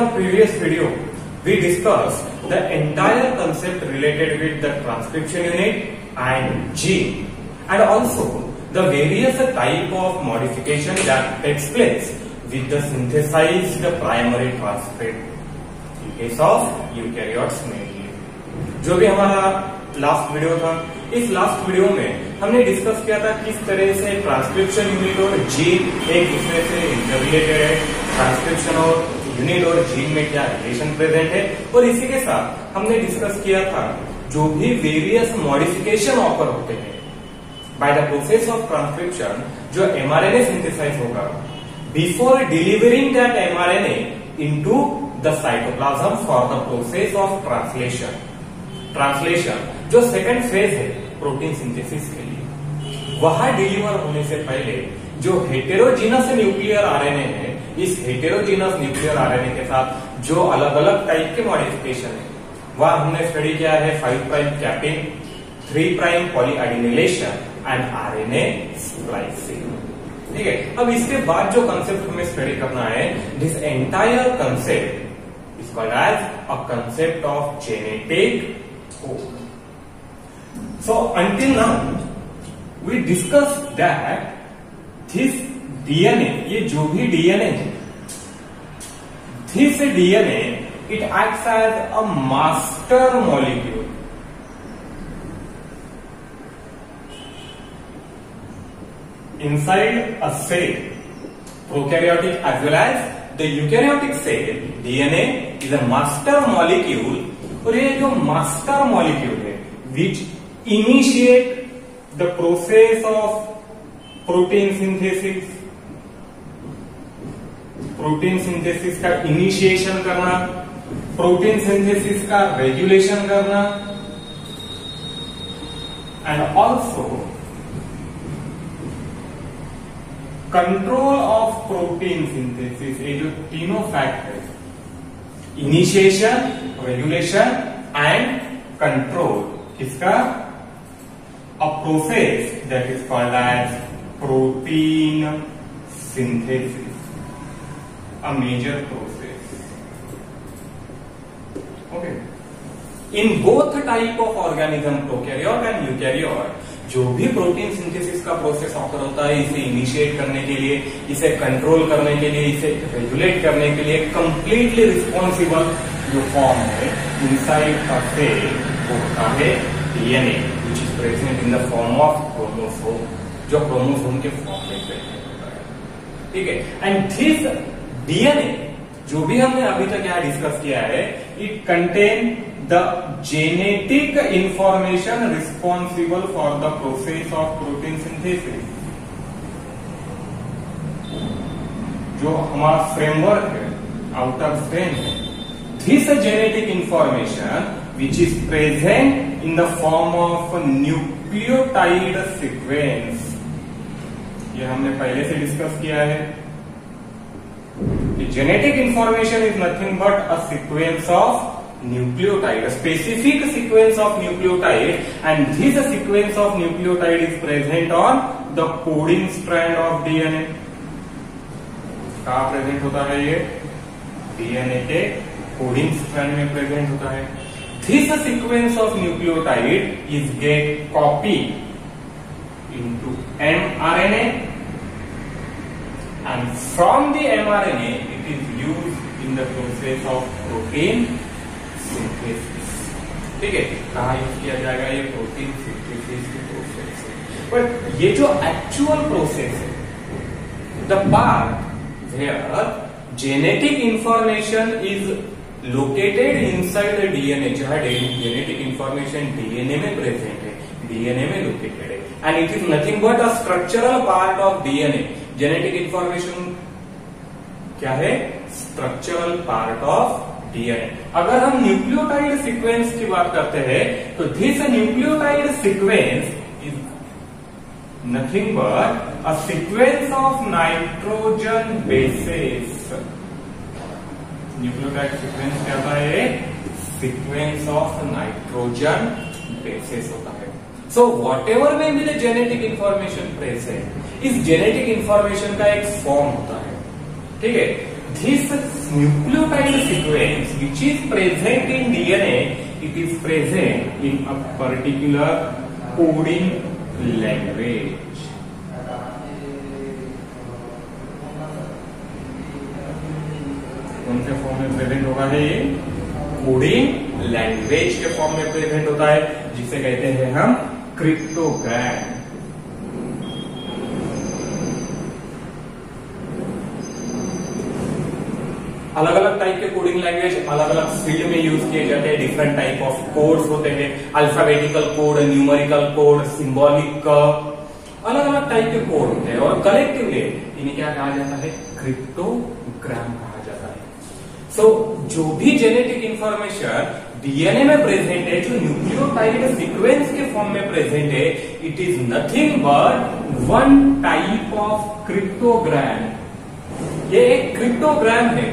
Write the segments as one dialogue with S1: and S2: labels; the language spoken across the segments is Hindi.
S1: our previous video, we discussed the entire concept related with the transcription unit and gene and also the various type of modification that takes place with the synthesized primary transcript in case of eukaryotes mainly. जो भी हमारा लास्ट वीडियो था इस लास्ट वीडियो में हमने डिस्कस किया था किस तरह से ट्रांसक्रिप्शन यूनिट और जीन एक दूसरे से इंटररिलेटेड है ट्रांसक्रिप्शन और यूनिट और जीन में क्या रिलेशन प्रेजेंट है? और इसी के साथ हमने डिस्कस किया था, जो भी वेरियस मॉडिफिकेशन ऑफ़र होते हैं by the process of transcription जो एमआरएनए सिंथेसाइज होगा। Before delivering that mRNA into the cytoplasm for the process of translation translation जो सेकंड फ़ेज़ है प्रोटीन सिंथेसिस के लिए। वहाँ डिलीवर होने से पहले, जो हेटेरोजीनस न्यूक्लियर आरएनए है इस हेटेरोजीनस न्यूक्लियर आरएनए के साथ जो अलग अलग टाइप के मॉडिफिकेशन है वह हमने स्टडी किया है five prime capping three prime polyadenylation and RNA splicing ठीक है? अब इसके बाद जो कंसेप्ट हमें स्टडी करना है this entire concept is called as a concept of genetic So until now, we discussed that this DNA, ये जो भी डीएनए है this DNA it act as a master molecule inside a cell prokaryotic as well as the eukaryotic cell DNA is a master molecule और ये जो मास्टर मॉलिक्यूल है which initiate the process of protein synthesis protein synthesis का इनिशिएशन करना, प्रोटीन सिंथेसिस का रेगुलेशन करना and also control of protein synthesis ये जो तीनों factors initiation regulation and control किसका? A process that is called as protein synthesis. A major process. Okay. In both type of organism, prokaryote and eukaryote, जो भी प्रोटीन सिंथेसिस का प्रोसेस ऑफ़र होता है, इसे इनिशिएट करने के लिए, इसे कंट्रोल करने के लिए, इसे रेगुलेट करने के लिए कंप्लीटली रिस्पॉन्सिबल जो फॉर्म है इनसाइड का सेल होता है DNA which is present in the form of chromosome जो क्रोमोसोम के फॉर्म में प्रेजेंट होता है। ठीक है? एंड दिस डीएनए, जो भी हमने अभी तक यहाँ डिस्कस किया है it contain the genetic information responsible for the process of protein synthesis जो हमारा फ्रेमवर्क है आउटर फ्रेम है। This genetic information which is present in the form of nucleotide sequence ये हमने पहले से डिस्कस किया है। Genetic information is nothing but a sequence of nucleotide, a specific sequence of nucleotide and this sequence of nucleotide is present on the coding strand of DNA. कहा प्रेजेंट होता है ये डीएनए के कोडिंग स्ट्रैंड में प्रेजेंट होता है this sequence of nucleotide is get copy into mRNA and from the mRNA, it is used in the process of protein synthesis ठीक है? कहा यूज़ किया जाएगा? ये प्रोटीन सिंथेसिस की प्रोसेस बट ये जो एक्चुअल प्रोसेस है the part where genetic information is located inside the DNA जहाँ जेनेटिक इंफॉर्मेशन डीएनए में प्रेजेंट है डीएनए में लोकेटेड है। And it is nothing but a structural part of DNA genetic information क्या है? स्ट्रक्चरल पार्ट ऑफ़ डीएनए अगर हम न्यूक्लियोटाइड सीक्वेंस की बात करते हैं तो this nucleotide sequence is nothing but a sequence of nitrogen bases nucleotide sequence क्या होता है? सीक्वेंस ऑफ़ नाइट्रोजन बेसेस होता है. सो वॉट एवर में भी द जेनेटिक इंफॉर्मेशन प्रेजेंट इस जेनेटिक इंफॉर्मेशन का एक फॉर्म होता है। ठीक है? This nucleotide sequence which is present in DNA, it is present in a particular coding language. कौन से फॉर्म में प्रेजेंट होगा है ये? कोडिंग लैंग्वेज के फॉर्म में प्रेजेंट होता है जिसे कहते हैं हम क्रिप्टोग्राम अलग अलग टाइप के कोडिंग लैंग्वेज अलग अलग फ़ील्ड में यूज़ किए जाते हैं डिफरेंट टाइप ऑफ़ कोड्स होते हैं alphabetical code numerical code symbolic अलग अलग टाइप के कोड होते हैं और कलेक्टिवली इन्हें क्या कहा जाता है? क्रिप्टोग्राम कहा जाता है। सो so, जो भी जेनेटिक इंफॉर्मेशन डीएनए में प्रेजेंट है जो न्यूक्लियोटाइड सीक्वेंस के फॉर्म में प्रेजेंट है it is nothing but one type of cryptogram ये एक क्रिप्टोग्राम है।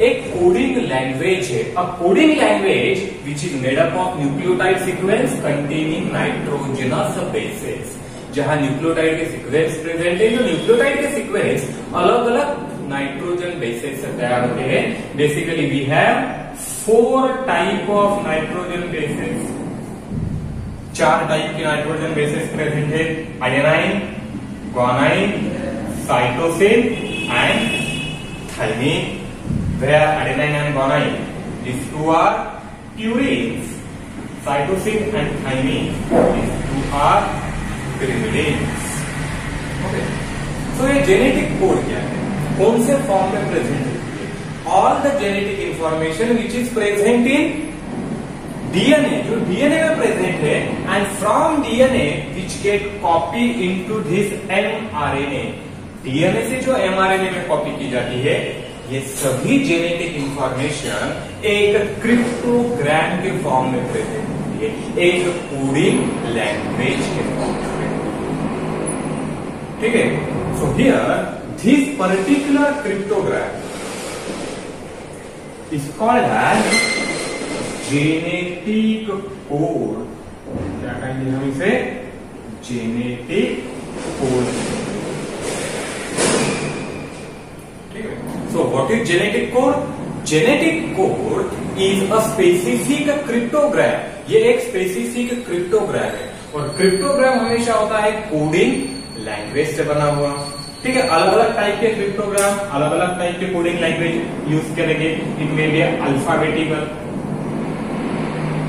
S1: एक कोडिंग लैंग्वेज है। A coding language which is made up of nucleotide sequence containing nitrogenous bases जहाँ न्यूक्लियोटाइड के सीक्वेंस प्रेजेंट है। जो न्यूक्लियोटाइड के सीक्वेंस अलग अलग नाइट्रोजन बेसेस से तैयार होते हैं। Basically we have four type of nitrogen bases चार टाइप के नाइट्रोजन बेसेस प्रेजेंट है। Adenine guanine cytosine and thymine where adenine and guanine, these two are purines, cytosine and thymine. These two are pyrimidines. Okay. So, ये जेनेटिक कोड क्या है? कौन से फॉर्म में प्रेजेंट है? All the genetic information which is present in DNA जो डीएनए में प्रेजेंट है and from DNA which get copy into this mRNA DNA से जो एमआरएनए में कॉपी की जाती है ये सभी जेनेटिक इंफॉर्मेशन एक क्रिप्टोग्राम के फॉर्म में प्रेजेंट होती है। एक कोडिंग लैंग्वेज के फॉर्म में ठीक है? So here this particular cryptogram is called as genetic code क्या कहेंगे हम इसे? Genetic code So what is genetic code? Genetic code is a specific cryptogram. ये एक स्पेसिफिक क्रिप्टोग्राम है और क्रिप्टोग्राम हमेशा होता है कोडिंग लैंग्वेज से बना हुआ ठीक है अलग अलग टाइप के क्रिप्टोग्राम अलग अलग टाइप के कोडिंग लैंग्वेज यूज़ करेंगे इनमें भी अल्फाबेटिकल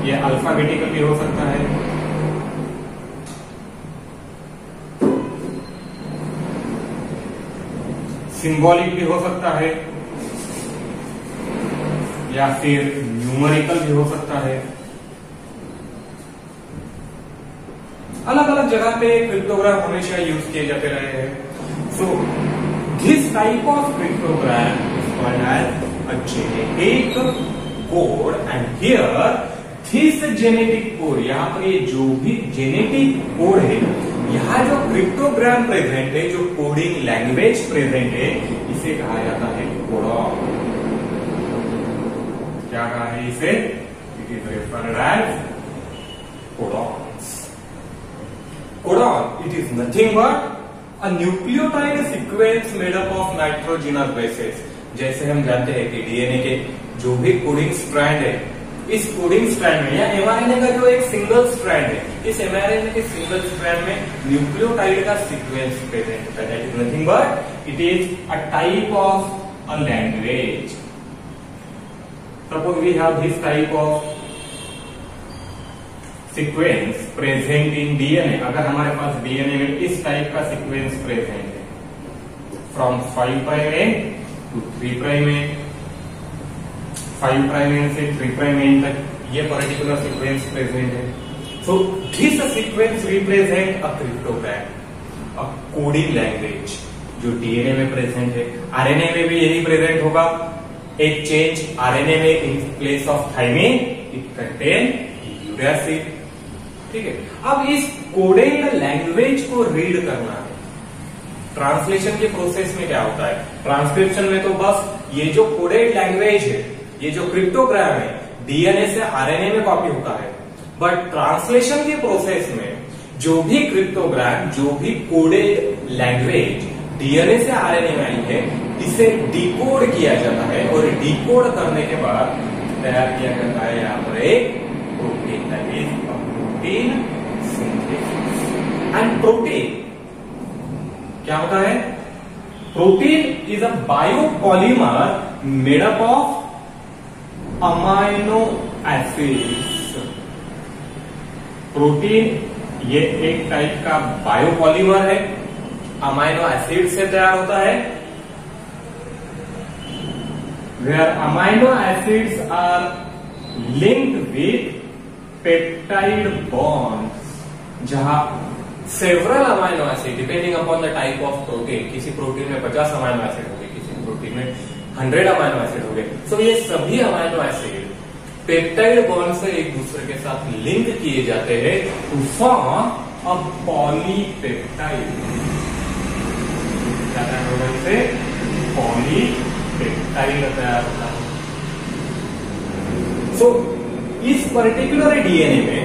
S1: ये अल्फाबेटिकल भी हो सकता है सिंबॉलिक भी हो सकता है, या फिर न्यूमरिकल भी हो सकता है। अलग अलग जगह पे क्रिप्टोग्राम हमेशा यूज़ किए जाते रहे हैं। So this type of cryptogram a code and here this genetic code यहाँ पर ये जो भी जेनेटिक क्रिप्टोग्राम प्रेजेंट है जो कोडिंग लैंग्वेज प्रेजेंट है इसे कहा जाता है कोडॉन क्या कहा है इसे? It is referred as codons codon it is nothing but a nucleotide sequence made up of nitrogenous bases जैसे हम जानते हैं कि डीएनए के जो भी कोडिंग स्ट्रैंड है, इस कोडिंग स्ट्रैंड में या एमआरएनए का जो एक सिंगल स्ट्रैंड है इस एमआरएनए के सिंगल स्ट्रैंड में न्यूक्लियोटाइड का सीक्वेंस प्रेजेंट है that is nothing but it is a type of a language suppose we have this type of sequence present in DNA अगर हमारे पास डीएनए में इस टाइप का सीक्वेंस प्रेजेंट है from five prime end to three prime end five prime end से थ्री प्राइम एंड तक ये पर्टिकुलर सीक्वेंस प्रेजेंट है. So this sequence represent a cryptogram a coding language जो डीएनए में प्रेजेंट है। आरएनए में भी यही प्रेजेंट होगा। एक चेंज आरएनए में in place of thymine it contain uracil ठीक है? अब इस कोडेड लैंग्वेज को रीड करना है। ट्रांसलेशन के प्रोसेस में क्या होता है? ट्रांसक्रिप्शन में तो बस ये जो कोडेड लैंग्वेज है, ये जो क्रिप्टोग्राम है डीएनए से आरएनए में कॉपी होता है। बट ट्रांसलेशन के प्रोसेस में, जो भी क्रिप्टोग्राम जो भी कोडेड लैंग्वेज डीएनए से आरएनए में आई है, इसे डिकोड किया जाता है और डिकोड करने के बाद तैयार किया जाता है यहाँ पर एक protein is protein and protein क्या होता है? Protein is a biopolymer made up of amino acids protein, ये एक टाइप का बायोपॉलीमर है अमाइनो एसिड से तैयार होता है। Where amino acids are linked with peptide bonds, जहाँ several amino acid depending upon the type of protein किसी प्रोटीन में 50 अमाइनो एसिड हो गए किसी प्रोटीन में 100 अमाइनो एसिड हो गए सो ये सभी अमाइनो एसिड पेप्टाइड बॉन्ड से एक दूसरे के साथ लिंक किए जाते हैं टू फॉर्म अ पॉलीपेप्टाइड। क्या होगा इसे? पॉलीपेप्टाइड तैयार होता है सो इस पर्टिकुलर डीएनए में,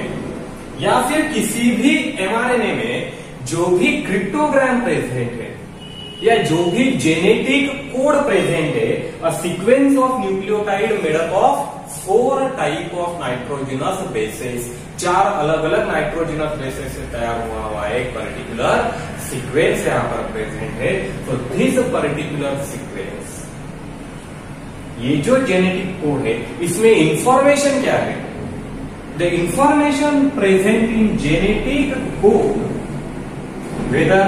S1: या फिर किसी भी एमआरएनए में, जो भी क्रिप्टोग्राम प्रेजेंट है, या जो भी जेनेटिक कोड प्रेजेंट है a sequence of nucleotide made up of four type of nitrogenous bases चार अलग अलग नाइट्रोजिनस बेसिस से तैयार हुआ हुआ एक पर्टिकुलर सीक्वेंस यहाँ पर प्रेजेंट है। तो दिस पर्टिकुलर सीक्वेंस ये जो जेनेटिक कोड है, इसमें इंफॉर्मेशन क्या है? The information present in genetic code whether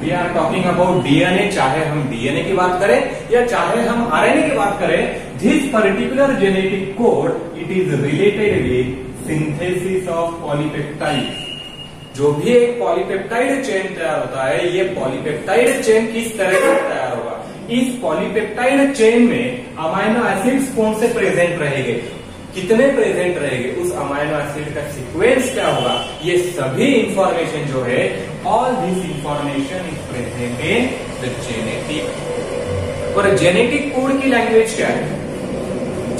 S1: we are talking about DNA चाहे हम डीएनए की बात करें या चाहे हम आरएनए की बात करें this particular genetic code it is related with synthesis of polypeptide जो भी एक पॉलीपेप्टाइड चेन तैयार होता है, ये पॉलीपेप्टाइड चेन किस तरह से तैयार होगा? इस पॉलीपेप्टाइड चेन में अमाइनो एसिड्स कौन से प्रेजेंट रहेंगे? कितने प्रेजेंट रहेंगे? उस अमाइनो एसिड का सीक्वेंस क्या होगा? ये सभी इंफॉर्मेशन जो है all this information is present in the genetic और जेनेटिक कोड की लैंग्वेज क्या है?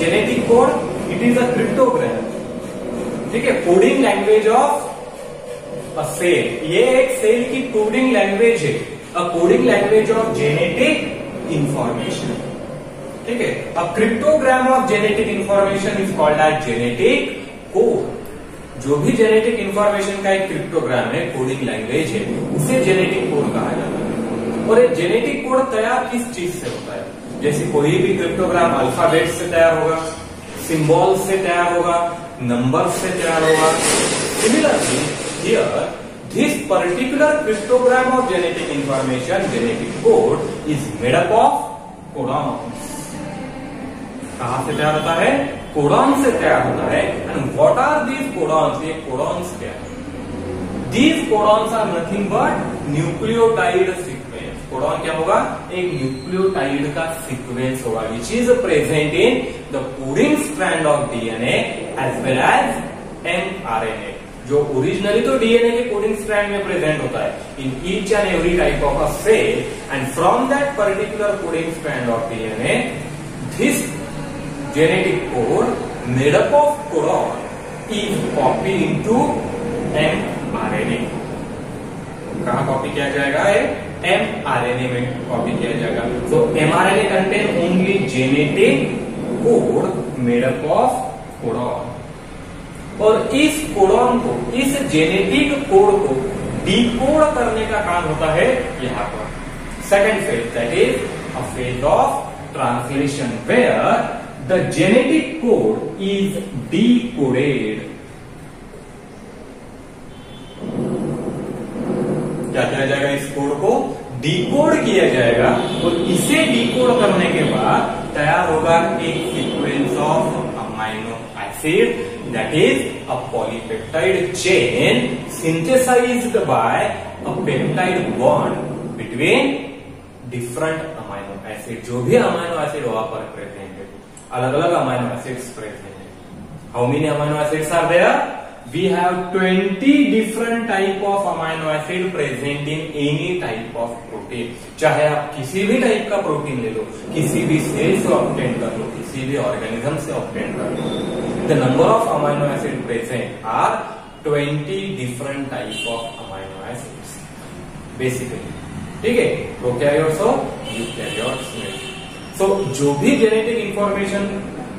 S1: Genetic code it is a cryptogram ठीक है coding language of a cell ये एक सेल की कोडिंग लैंग्वेज है. A coding language of genetic information ठीक है a cryptogram of genetic information is called as genetic code जो भी जेनेटिक इंफॉर्मेशन का एक क्रिप्टोग्राम है कोडिंग लैंग्वेज है, उसे जेनेटिक कोड कहा जाता है। और ये जेनेटिक कोड तैयार किस चीज़ से होता है? जैसे कोई भी क्रिप्टोग्राम अल्फ़ाबेट से तैयार होगा, सिंबल से तैयार होगा, नंबर से तैयार होगा। Similarly here this particular cryptogram of genetic information, genetic code is made up of कहा से तैयार होता है? कोडॉन से तैयार होता है। And what are these codons ये कोडॉन्स क्या these codons are nothing but nucleotide codon क्या होगा एक न्यूक्लियोटाइड का सीक्वेंस होगा which is present in the coding strand of DNA as well as mRNA जो ओरिजिनली तो डीएनए के कोडिंग स्ट्रैंड में प्रेजेंट होता है in each and every type of a cell and from that particular coding strand of DNA this genetic code made up of codon is copied into mRNA. कहा कॉपी किया जाएगा mRNA में कॉपी किया जाएगा। So, mRNA contain only genetic code made up of codon. और इस कोडॉन को, इस जेनेटिक कोड को डिकोड करने का काम होता है यहाँ पर। Second phase that is a phase of translation where the genetic code is decoded. क्या किया जाएगा कोड को डिकोड किया जाएगा और इसे डिकोड करने के बाद तैयार होगा एक sequence of amino acid that is a polypeptide chain synthesized by a peptide bond between different amino acid जो भी अमाइनो एसिड वहाँ पर प्रेजेंट है अलग अलग अमाइनो एसिड्स प्रेजेंट है। How many amino acids are there we have 20 different type of amino acid present in any type of protein. चाहे आप किसी भी टाइप का प्रोटीन ले लो, किसी भी सेल से ऑप्टेन कर लो, किसी भी ऑर्गेनिज्म से ऑप्टेन कर लो the number of amino acid present are 20 different type of amino acids, basically. ठीक है? प्रोकैरियोट्स और यूकैरियोट्स में सो जो भी जेनेटिक इंफॉर्मेशन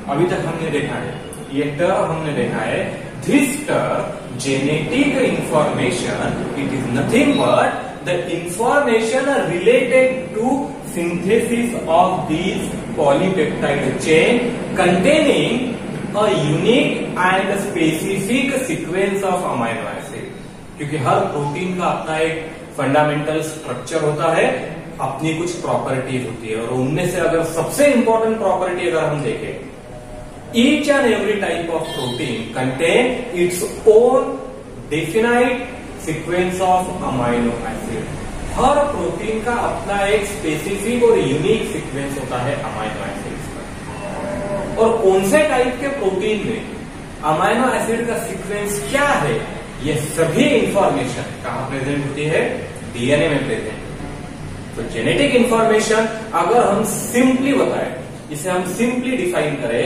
S1: अभी तक हमने देखा है, ये टर्म हमने देखा है this term genetic information it is nothing but the information related to synthesis of these polypeptide chain containing a unique and specific sequence of amino acid. क्योंकि हर प्रोटीन का अपना एक फंडामेंटल स्ट्रक्चर होता है, अपनी कुछ प्रॉपर्टीज़ होती है, और उनमें से अगर सबसे इंपॉर्टेंट प्रॉपर्टी अगर हम देखें each and every type of protein contain its own definite sequence of amino acid हर प्रोटीन का अपना एक स्पेसिफिक और यूनिक सीक्वेंस होता है अमाइनो एसिड्स का। और कौन से टाइप के प्रोटीन में अमाइनो एसिड का सीक्वेंस क्या है, ये सभी इंफॉर्मेशन कहा प्रेजेंट होती है? डीएनए में प्रेजेंट तो जेनेटिक इंफॉर्मेशन अगर हम सिंपली बताएँ, इसे हम सिंपली डिफाइन करें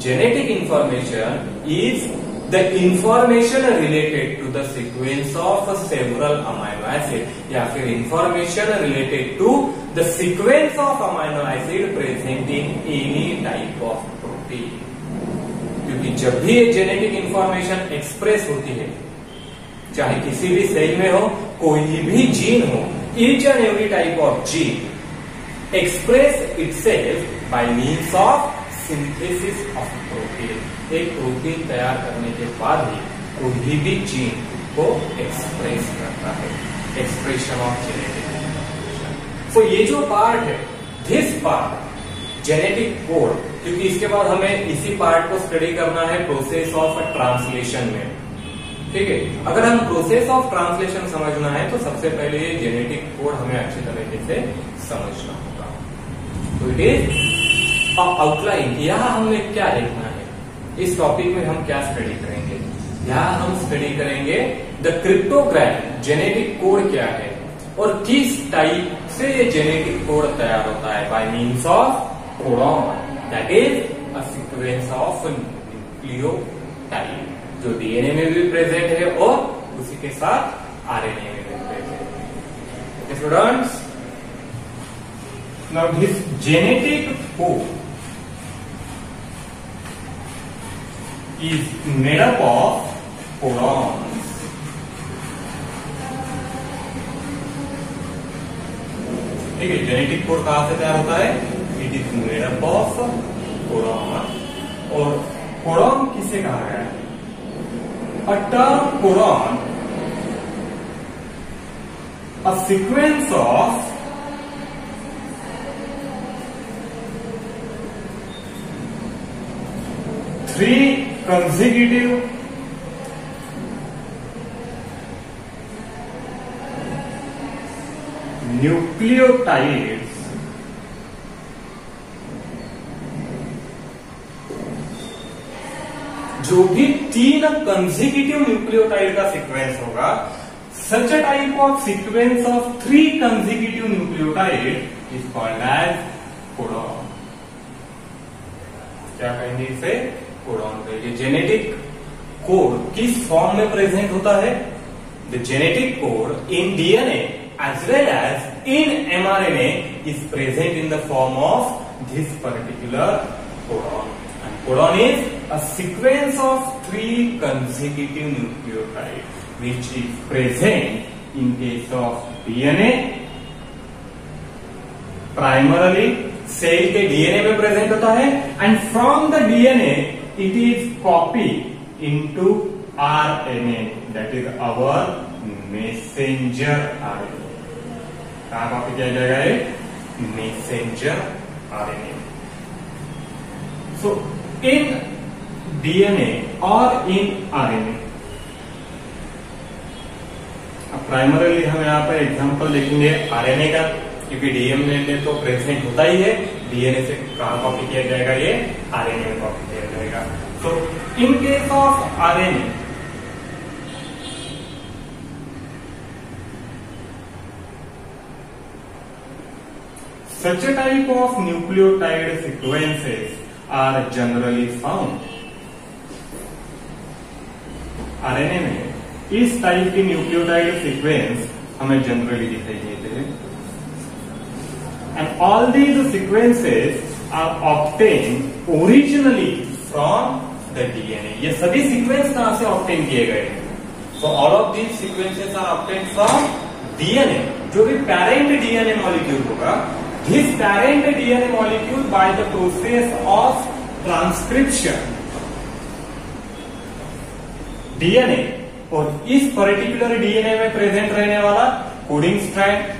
S1: genetic information is the information related to the sequence of several amino acid या फिर information related to the sequence of amino acid present in any type of protein क्योंकि जब भी ये जेनेटिक इंफॉर्मेशन एक्सप्रेस होती है चाहे किसी भी सेल में हो कोई भी जीन हो each and every type of gene express itself by means of synthesis of protein. एक प्रोटीन तैयार करने के बाद ही कोई भी जीन को एक्सप्रेस करता है। एक्सप्रेशन ऑफ़ जेनेटिक तो ये जो पार्ट है दिस पार्ट जेनेटिक कोड क्योंकि इसके बाद हमें इसी पार्ट को स्टडी करना है प्रोसेस ऑफ़ ट्रांसलेशन में। ठीक है? अगर हम प्रोसेस ऑफ़ ट्रांसलेशन समझना है तो सबसे पहले ये जेनेटिक कोड हमें अच्छी तरीके से समझना होगा। तो इट इज़ आउटलाइन यहाँ हमें क्या देखना है? इस टॉपिक में हम क्या स्टडी करेंगे? यहाँ हम स्टडी करेंगे द क्रिप्टोग्राम जेनेटिक कोड क्या है? और किस टाइप से ये जेनेटिक कोड तैयार होता है? By means of codon that is a sequence of nucleotide जो डीएनए में भी प्रेजेंट है और उसी के साथ आरएनए में भी प्रेजेंट है। Students now this genetic code is made up of codons. ठीक है जेनेटिक कोड कहाँ से तैयार होता है? It is made up of codon और कोडॉन किसे कहा गया है? A term codon a sequence of three consecutive nucleotides जो भी तीन कंजिक्यूटिव न्यूक्लियोटाइड का सीक्वेंस होगा such a type of sequence of three consecutive nucleotide is called as codon क्या कहेंगे इसे? कोडॉन का ये जेनेटिक कोड किस फॉर्म में प्रेजेंट होता है? The genetic code in DNA as well as in mRNA is present in the form of this particular codon and codon is a sequence of three consecutive nucleotide which is present in case of DNA primarily cell के डीएनए में प्रेजेंट होता है and from the DNA it is copy into RNA that is our messenger RNA कहा कॉपी किया जाएगा ये messenger RNA so in DNA और इन आरएनए अब प्राइमरीली हम यहाँ पर एग्जांपल देखेंगे आरएनए का, क्योंकि डीएनए तो प्रेजेंट होता ही है। डीएनए से कहा कॉपी किया जाएगा ये? आरएनए में कॉपी तो in case of RNA Such a type of nucleotide sequences are generally found. RNA में इस टाइप की न्यूक्लियोटाइड सीक्वेंस हमें जनरली दिखाई देते हैं and all these sequences are obtained originally from the DNA. ये सभी सीक्वेंस कहाँ से ऑप्टेन किए गए हैं? So all of these sequences are obtain from DNA जो भी पेरेंट डीएनए मॉलिक्यूल होगा this parent DNA molecule by the process of transcription DNA और इस पर्टिकुलर डीएनए में प्रेजेंट रहने वाला coding strand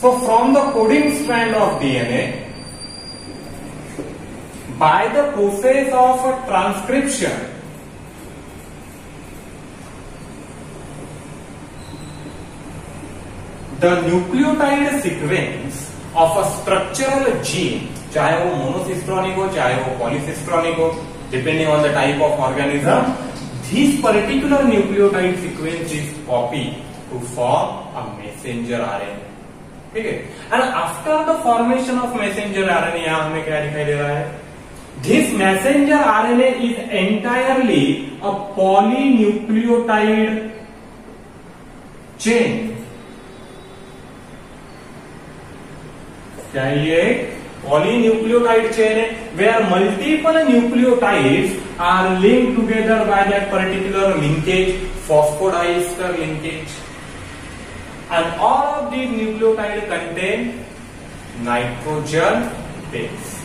S1: so from the coding strand of DNA by the process of transcription the nucleotide sequence of a structural gene चाहे वो मोनोसिस्ट्रॉनिक हो, चाहे वो पॉलीसिस्ट्रॉनिक हो depending on the type of organism this particular nucleotide sequence is copy to form a messenger RNA ठीक है? And after the formation of messenger RNA यहाँ हमें क्या दिखाई दे रहा है? This messenger RNA is entirely a polynucleotide chain क्या ये पॉलीन्यूक्लियोटाइड चेन है? Where multiple nucleotides are link together by that particular linkage phosphodiester linkage and all of these nucleotide contain nitrogen base.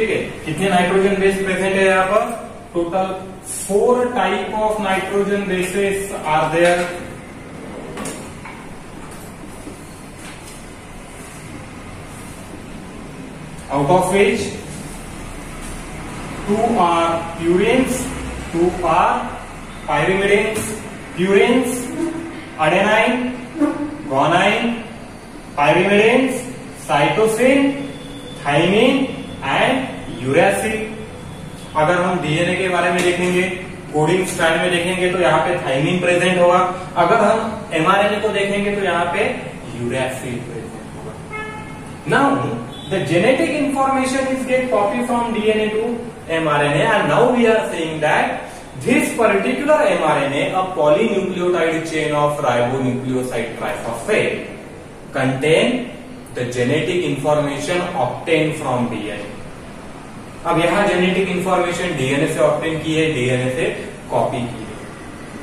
S1: ठीक है? कितने नाइट्रोजन बेस प्रेजेंट है यहाँ पर? Total four type of nitrogen bases are there out of which two are purines two are pyrimidines purines adenine guanine pyrimidines cytosine thymine and uracil अगर हम डीएनए के बारे में देखेंगे, कोडिंग स्टैंड में देखेंगे तो यहाँ पे थाइमिन प्रेजेंट होगा। अगर हम एमआरएनए को देखेंगे तो यहाँ पे यूरियासिड प्रेजेंट होगा। Now the genetic information is get copy from DNA to M R mRNA and now we are saying that this particular mRNA a polynucleotide chain of ribonucleoside triphosphate contain the genetic information obtain from DNA अब यहाँ जेनेटिक इंफॉर्मेशन डीएनए से ऑप्टेन की है डीएनए से कॉपी की है।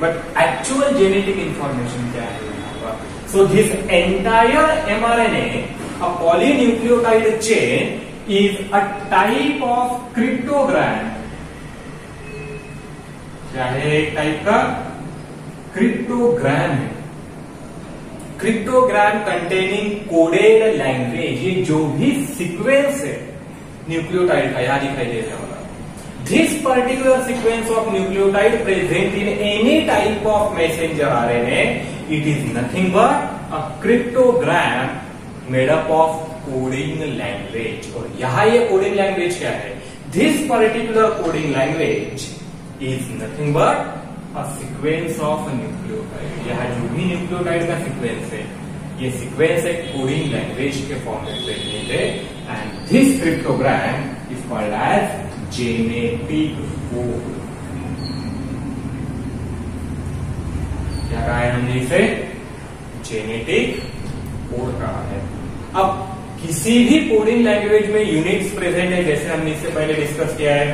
S1: बट एक्चुअल जेनेटिक इंफॉर्मेशन क्या है so this entire mRNA a polynucleotide chain is a type of cryptogram क्या है एक टाइप का क्रिप्टोग्राम है। क्रिप्टोग्राम कंटेनिंग कोडेड लैंग्वेज ये जो भी सीक्वेंस है न्यूक्लियोटाइड का, यहाँ दिखाई दे रहा होगा this particular sequence of nucleotide present in any type of messenger RNA it is nothing but a cryptogram made up of coding language और यहाँ ये कोडिंग लैंग्वेज क्या है? This particular coding language is nothing but a sequence of nucleotide यहाँ जो भी न्यूक्लियोटाइड का सीक्वेंस है ये सीक्वेंस एक कोडिंग लैंग्वेज के फॉर्मेट में प्रेजेंट है and this cryptogram is called as genetic code क्या कहा है हमने इसे? जेनेटिक कोड कहा है। अब किसी भी कोडिंग लैंग्वेज में यूनिट्स प्रेजेंट है, जैसे हमने इससे पहले डिस्कस किया है।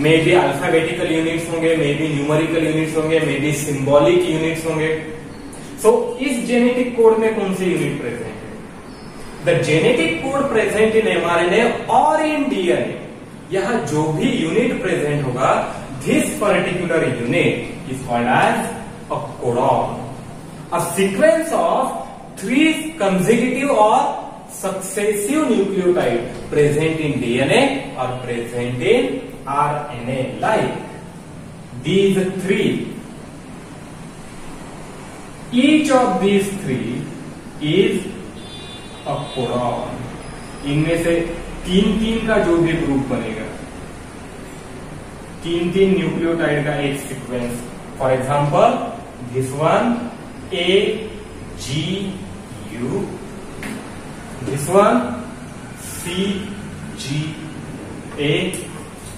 S1: मे बी अल्फाबेटिकल यूनिट्स होंगे मे बी न्यूमरिकल यूनिट्स होंगे मे बी सिंबॉलिक यूनिट्स होंगे। सो इस जेनेटिक कोड में कौन सी यूनिट प्रेजेंट है? The genetic code present in mRNA और इन डीएनए यह जो भी यूनिट प्रेजेंट होगा this particular unit is called as a codon a sequence of three consecutive or successive nucleotide present in DNA or present in RNA like these three each of these three is a codon इनमें से तीन तीन का जो भी ग्रुप बनेगा तीन तीन न्यूक्लियोटाइड का एक sequence for example this one A G U. This one C G A.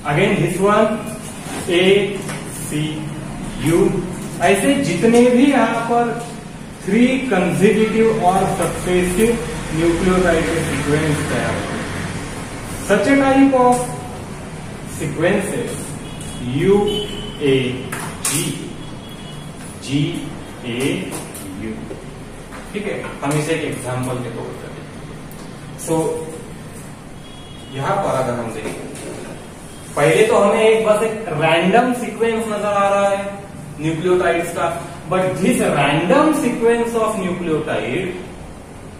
S1: Again this one A C U. ऐसे जितने भी यहाँ पर थ्री कंजिक्यूटिव और सक्सेसिव न्यूक्लियोटाइड के सीक्वेंस तैयार होते हैं। Such a type of sequences U A G G A U ठीक है? हम इसे एक एग्ज़ाम्पल के तौर पर सो यहाँ पर अगर हम देखें, पहले तो हमें एक बस एक रैंडम सीक्वेंस नज़र आ रहा है। न्यूक्लियोटाइड्स का। But this random sequence of nucleotide,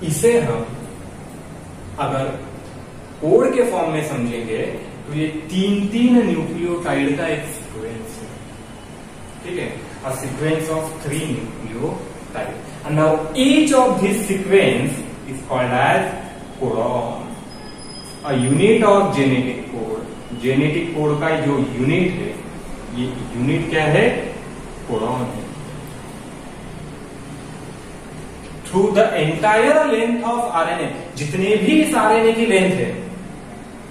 S1: इसे हम अगर कोड के फॉर्म में समझेंगे तो ये तीन तीन न्यूक्लियोटाइड का एक सीक्वेंस है। ठीक है? A sequence of three nucleotide. And now each of this sequence is called as codon a unit of genetic code genetic code का जो यूनिट है, ये यूनिट क्या है? कोडॉन है through the entire length of RNA जितने भी इस आरएनए की लेंथ है,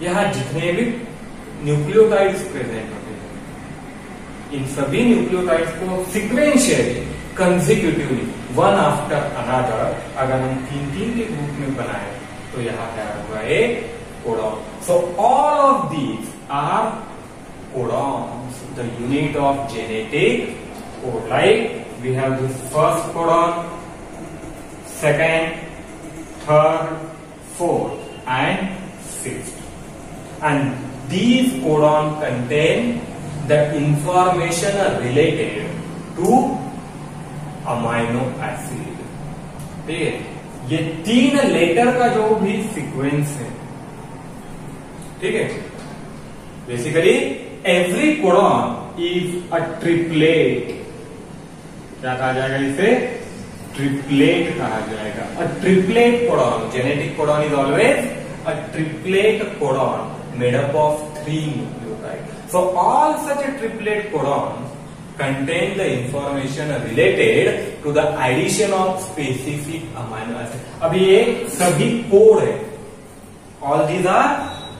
S1: यहाँ जितने भी न्यूक्लियोटाइड्स प्रेजेंट होते हैं, इन सभी न्यूक्लियोटाइड्स को sequentially consecutively one after another अगर हम तीन तीन के ग्रुप में बनाए तो यहाँ क्या होगा? एक codon so all of these are codons, the unit of genetic code like we have this first codon second third fourth and fifth and these codon contain the information related to amino acid ठीक है ये तीन लेटर का जो भी सीक्वेंस है ठीक है basically every codon is a triplet क्या कहा जाएगा इसे? ट्रिपलेट कहा जाएगा। A triplet codon genetic codon is always a triplet codon made up of three nucleotide so all such a triplet codon contain the information related to the addition of specific amino acid अब ये सभी कोड है। All these are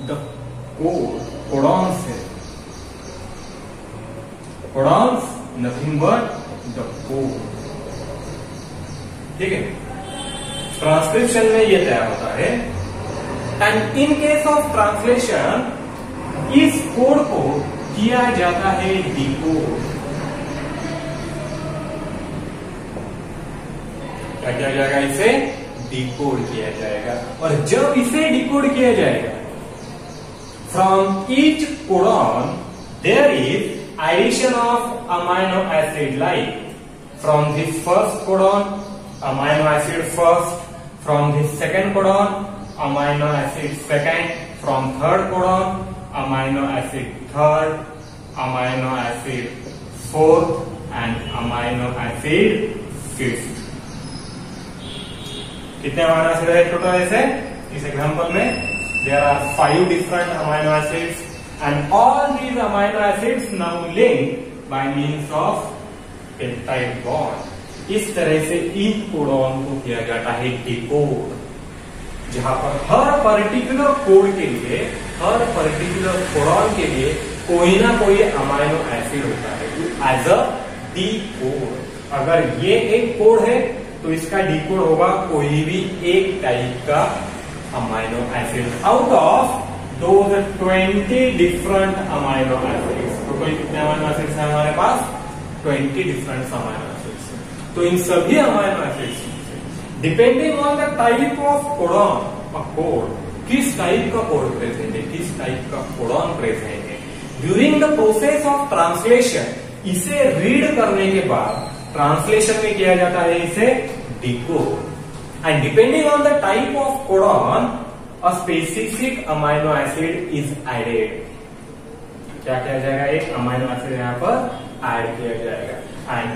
S1: the code codons है। Codons nothing but the code ठीक है? ट्रांसक्रिप्शन में ये तैयार होता है। And in case of translation इस कोड को किया जाता है डिकोड क्या किया जाएगा इसे? डिकोड किया जाएगा। और जब इसे डिकोड किया जाएगा from each codon there is addition of amino acid like from this first codon amino acid first from this second codon amino acid second from third codon amino acid third amino acid fourth and amino acid fifth कितने अमाइनो एसिड है टोटल ऐसे इस एग्जांपल में there are five different amino acids and all these amino acids now link by means of peptide bond इस तरह से इन कोडॉन को किया जाता है डिकोड जहाँ पर हर पर्टिकुलर कोड के लिए, हर पर्टिकुलर कोडॉन के लिए कोई ना कोई अमाइनो एसिड होता है। एज अ डी कोड अगर ये एक कोड है तो इसका डिकोड होगा कोई भी एक टाइप का अमाइनो एसिड आउट ऑफ़ दो ट्वेंटी डिफरेंट अमाइनो एसिड्स कोई कितने अमाइनो एसिड्स है हमारे पास? ट्वेंटी डिफरेंट अमाइनो एसिड्स तो इन सभी amino acids depending on the type of codon code किस टाइप का कोड प्रेजेंट है, किस टाइप का कोडॉन प्रेजेंट है during the process of translation इसे रीड करने के बाद ट्रांसलेशन में किया जाता है इसे decode and depending on the type of codon a specific amino acid is added क्या किया जाएगा? एक अमाइनो एसिड यहाँ पर ऐड किया जाएगा। And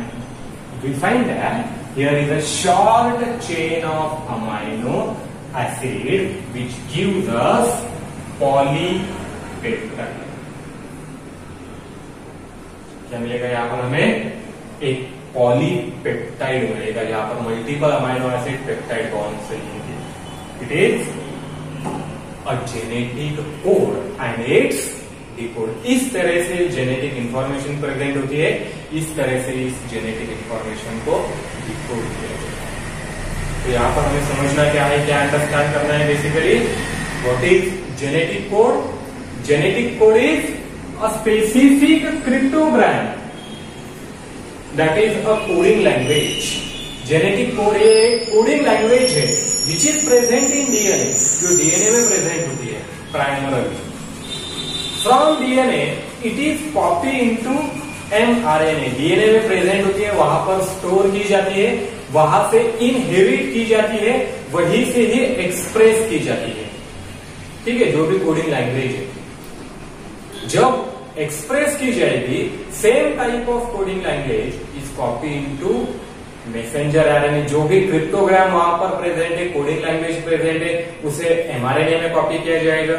S1: we find that here is a short chain of amino acid which gives us polypeptide क्या मिलेगा यहाँ पर हमें? एक पॉलीपेप्टाइड मिलेगा। जहाँ पर multiple amino acid peptide bond से it is a genetic code and it's decode इस तरह से जेनेटिक इंफॉर्मेशन प्रेजेंट होती है, इस तरह से इस जेनेटिक इंफॉर्मेशन को डिकोड किया जाता है। तो यहाँ पर हमें समझना क्या है, क्या अंडरस्टैंड करना है basically what is genetic code genetic code is a specific cryptogram that is a coding language genetic code ये कोडिंग लैंग्वेज है which is present in DNA जो डीएनए में प्रेजेंट होती है primarily from DNA it is copy into mRNA DNA में प्रेजेंट होती है, वहाँ पर स्टोर की जाती है, वहाँ से इनहेरिट की जाती है, वहीं से ही एक्सप्रेस की जाती है। ठीक है, जो भी कोडिंग लैंग्वेज है। जब एक्सप्रेस की जाएगी same type of coding language is copy into messenger RNA जो भी क्रिप्टोग्राम वहाँ पर प्रेजेंट है कोडिंग लैंग्वेज प्रेजेंट है, उसे एमआरएनए में कॉपी किया जाएगा।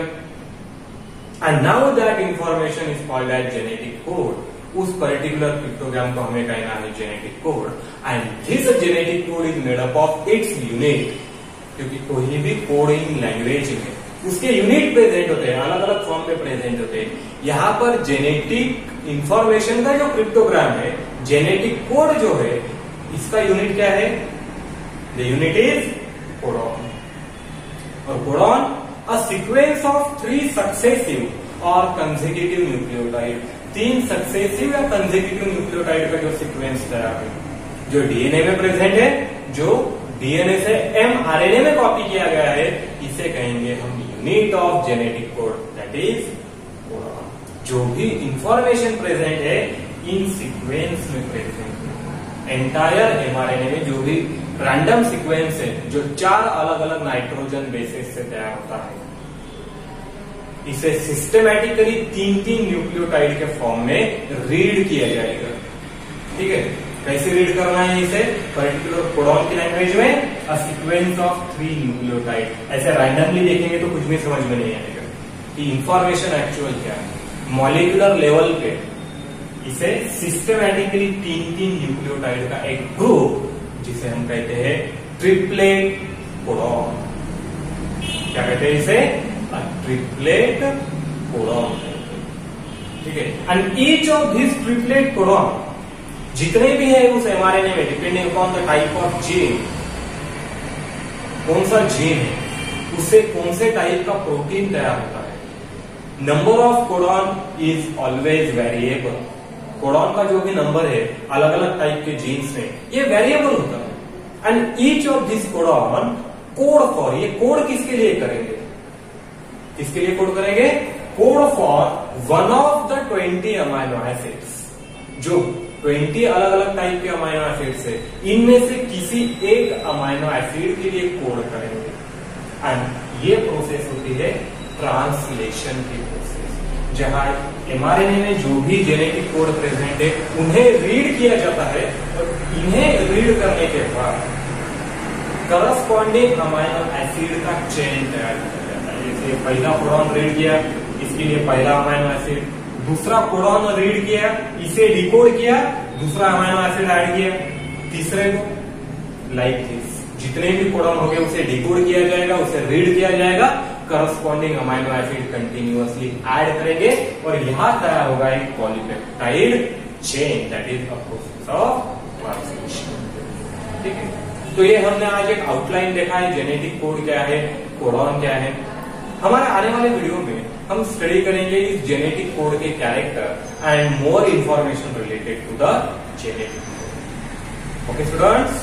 S1: And now that information is called as genetic code उस पर्टिकुलर क्रिप्टोग्राम को हमें कहना है genetic code and this genetic code is made up of its unit क्योंकि कोई भी कोडिंग लैंग्वेज में, उसके यूनिट प्रेजेंट होते हैं अलग अलग फॉर्म में प्रेजेंट होते हैं. यहाँ पर जेनेटिक इंफॉर्मेशन का जो क्रिप्टोग्राम है जेनेटिक कोड जो है, इसका यूनिट क्या है? द यूनिट इज़ कोडॉन और codon a sequence of three successive और कंजेक्यूटिव न्यूक्लियोटाइड तीन सक्सेसिव या कंजेक्यूटिव न्यूक्लियोटाइड का जो सीक्वेंस तैयार है जो डीएनए में प्रेजेंट है, जो डीएनए से एमआरएनए में कॉपी किया गया है, इसे कहेंगे हम unit of genetic code that is जो भी इंफॉर्मेशन प्रेजेंट है, इन सीक्वेंस में प्रेजेंट एंटायर एमआरएनए में जो भी रैंडम सीक्वेंस है, जो चार अलग अलग नाइट्रोजन बेसिस से तैयार होता है। इसे सिस्टमैटिकली तीन तीन न्यूक्लियोटाइड के फॉर्म में रीड किया जाएगा। ठीक है? कैसे रीड करना है इसे? पर्टिकुलर कोडॉन की लैंग्वेज में a sequence of three nucleotide ऐसे रैंडमली देखेंगे तो कुछ भी समझ में नहीं आएगा। कि इंफॉर्मेशन एक्चुअल क्या है? मॉलिकुलर लेवल पे इसे सिस्टमैटिकली तीन तीन न्यूक्लियोटाइड का एक ग्रुप जिसे हम कहते हैं ट्रिपलेट कोडॉन क्या कहते हैं इसे? ट्रिपलेट कोडॉन ठीक है? And each of this triplet codon जितने भी है उस एमआरएनए में depending upon the type of gene कौन सा जीन है, उससे कौन से टाइप का प्रोटीन तैयार होता है। Number of codon is always variable codon का जो भी नंबर है अलग अलग टाइप के जीन्स में, ये वेरिएबल होता है। And each of this codon code for ये कोड किसके लिए करेंगे? किसके लिए कोड करेंगे? Code for one of the twenty amino acids जो 20 अलग अलग टाइप के अमाइनो एसिड्स है, इनमें से किसी एक अमाइनो एसिड के लिए कोड करेंगे। एंड ये प्रोसेस होती है ट्रांसलेशन की प्रोसेस जहाँ एमआरएनए में जो भी जेनेटिक कोड प्रेजेंट है, उन्हें रीड किया जाता है और इन्हें रीड करने के बाद करस्पॉन्डिंग अमाइनो एसिड का चेन तैयार किया जाता है। जैसे पहला कोडॉन रीड किया, इसके लिए पहला अमाइनो एसिड दूसरा कोडॉन रीड किया, इसे डिकोड किया, दूसरा अमाइनो एसिड ऐड किया, तीसरे को लाइक दिस जितने भी कोडॉन हो गए उसे डिकोड किया जाएगा, उसे रीड किया जाएगा corresponding amino acid continuously add करेंगे और यहाँ तैयार होगा एक polypeptide chain that is a process of translation ठीक है? तो ये हमने आज एक आउटलाइन देखा है जेनेटिक कोड क्या है कोडॉन क्या है। हमारे आने वाले वीडियो में हम स्टडी करेंगे इस जेनेटिक कोड के character and more information related to the genetic code okay students